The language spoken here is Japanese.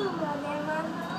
分も出ます。